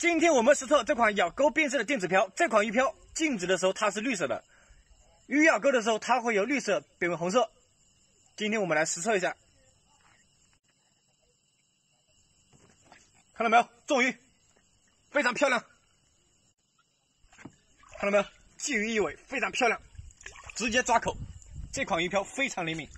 今天我们实测这款咬钩变色的电子漂这款鱼漂静止的时候它是绿色的。鱼咬钩的时候它会由绿色变为红色。今天我们来实测一下。看到没有？中鱼非常漂亮。看到没有？鲫鱼一尾非常漂亮。直接抓口。这款鱼漂非常灵敏。